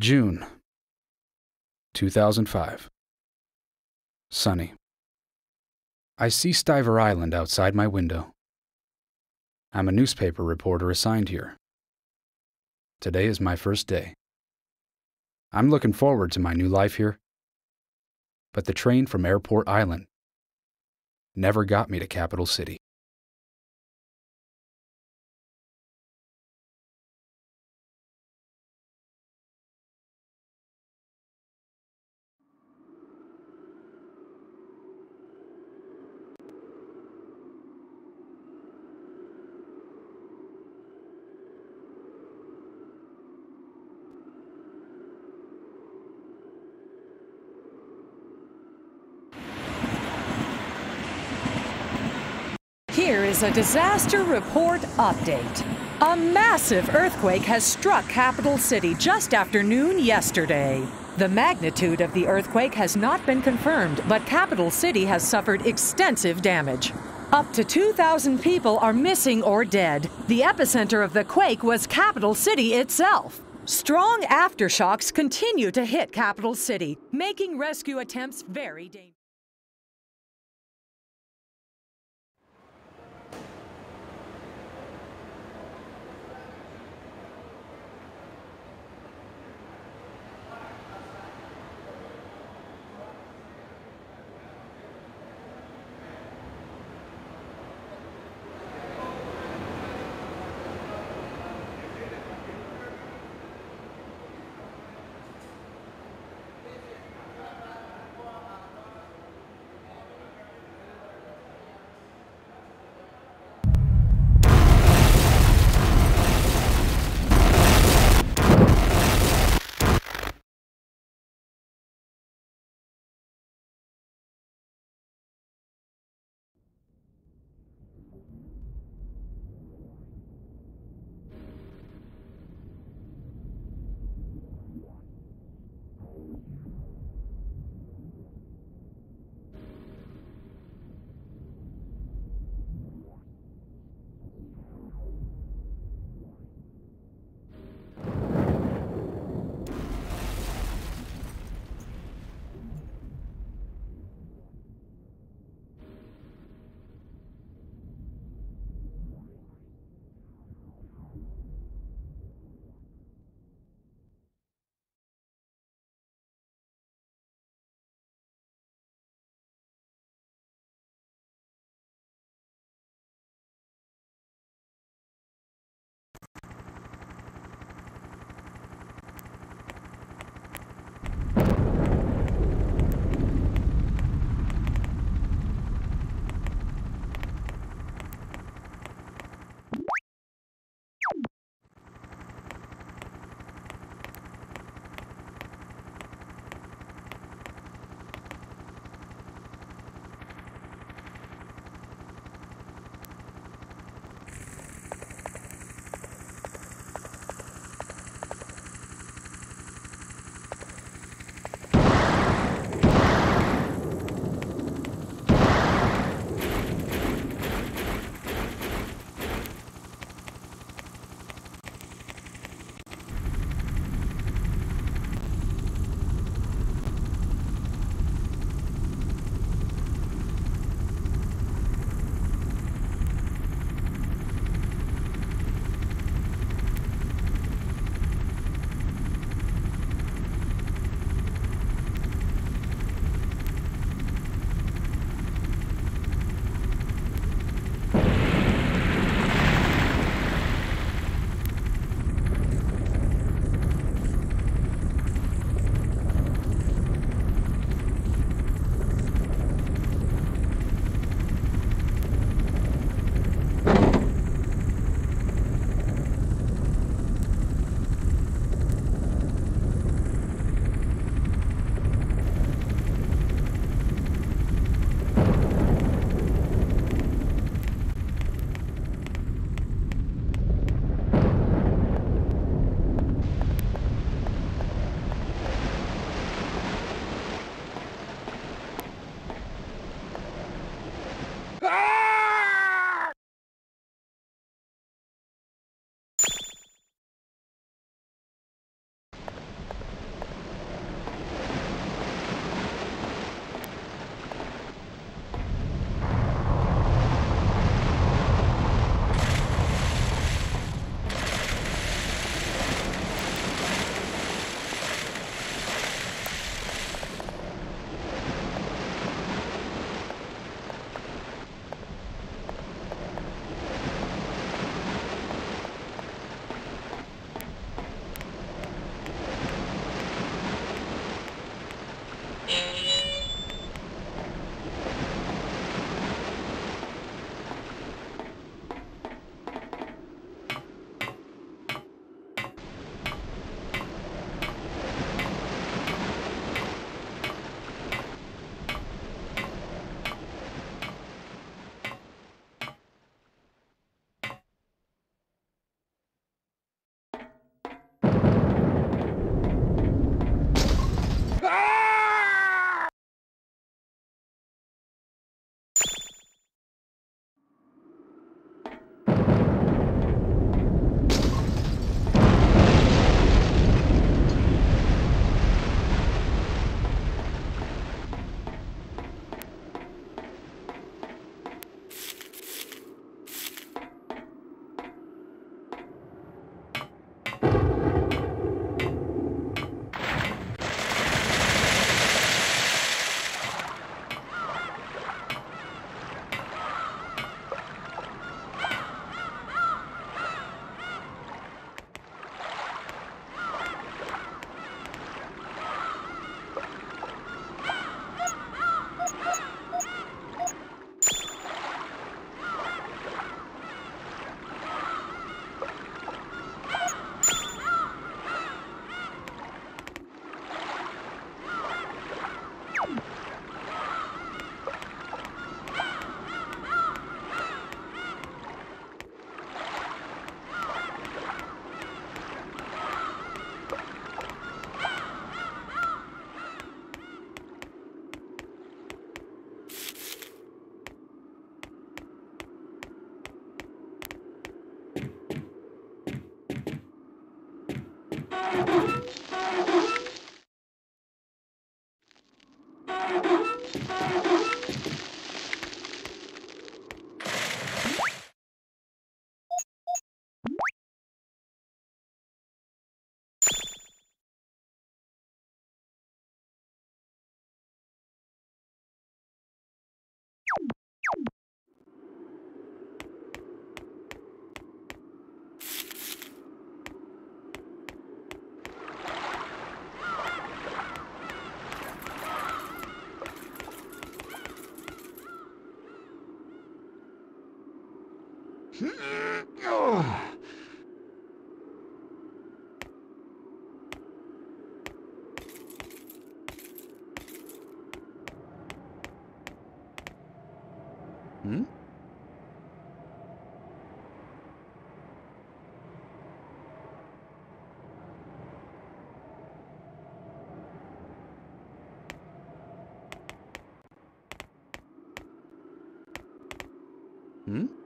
June 2005. Sunny. I see Stiver Island outside my window. I'm a newspaper reporter assigned here. Today is my first day. I'm looking forward to my new life here. But the train from Airport Island never got me to Capital City. Here a disaster report update. A massive earthquake has struck Capital City just after noon yesterday. The magnitude of the earthquake has not been confirmed, but Capital City has suffered extensive damage. Up to 2,000 people are missing or dead. The epicenter of the quake was Capital City itself. Strong aftershocks continue to hit Capital City, making rescue attempts very dangerous. んん？